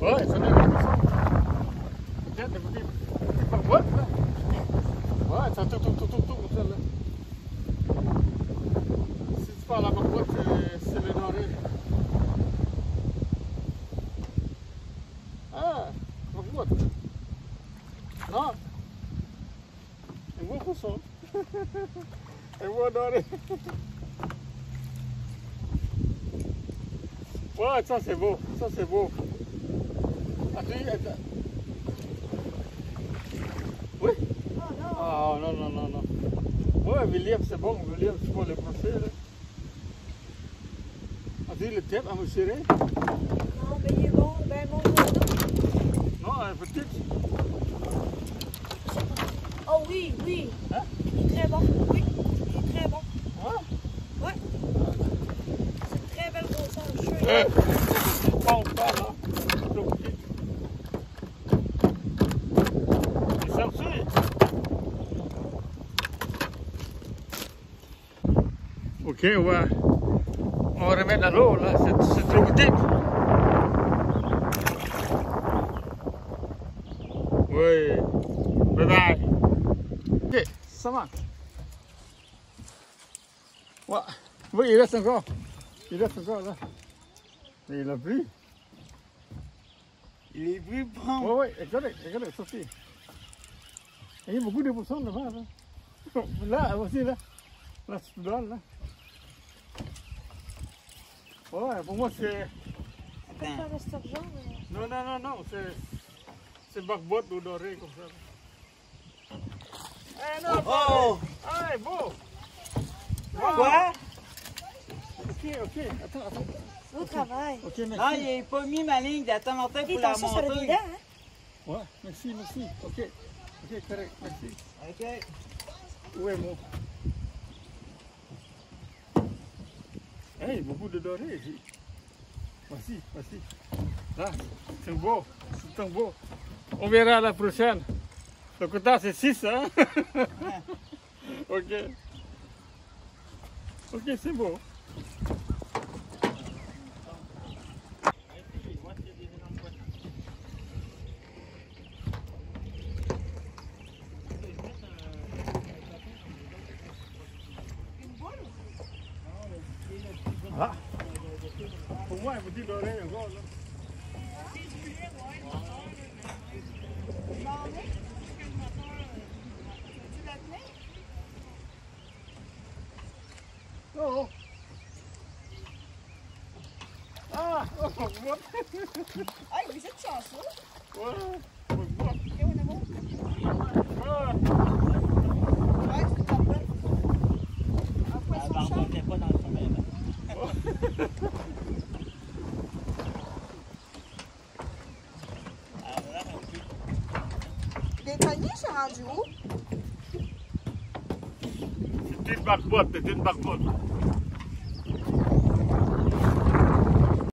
Ouais, ça donne. Peut-être, vous dites, c'est pas boîte, là. Ouais, ça tourne, tourne, tourne, tourne, tourne, celle-là. Si tu parles à ma boîte, c'est le. Ah, ma. Non. Un beau poisson. Un beau doré. Ouais, ça c'est beau, ça c'est beau. Oui? Ah non, non, non, non. Ouais, William, c'est bon, William, tu peux le brosser là. Attends, le tête à me serrer? Non, mais il est bon, ben bon, bon. Non, un petit. Oh oui, oui. Hein? Il est très bon. Oui, il est très bon. Ouais. Ouais. C'est une très belle grosseur. Je suis Euh, bon, pas là. Trop petit. Il est sorti. Ok, on va, on va remettre à l'eau là, c'est c'est trop petit. Oui, bye bye. Ok, ça marche. Ouais. Oui, il reste encore. Il reste il a pris. Il est plus bon. Oui, oui, regardez, regardez, sorti. Il y a beaucoup de poissons là-bas. Là, là aussi, là. Là, c'est là, là. Ouais, pour moi, c'est. pas argent, mais... Non, non, non, non, c'est. C'est barbot ou doré comme ça. Eh non, Oh! Ah, beau! Quoi? Ok, ok, attends, attends. Travail. Merci. Ah, il n'a pas mis ma ligne d'attente Et pour la monter. dedans, hein? Ouais, merci, merci. Ok, ok, correct, merci. OK. Où est mon. Hey, beaucoup de dorés ici. Voici, voici. Là, c'est beau, c'est beau. On verra la prochaine. Le quota c'est 6, hein? ok. Ok, c'est beau. Ah. Pour moi, un petit doré encore, là. Oh, oh. Ah, oh, what? Ah, vous êtes chanceux. Ouais, what? Ok, on est bon. Ah. Ouais, c'est pas mal. Un Ah, poisson pardon, chat. t'es pas dans le sommeil. Ah, là, ok. Les paniers, c'est rendu où? C'est une barbotte, c'est une barbotte.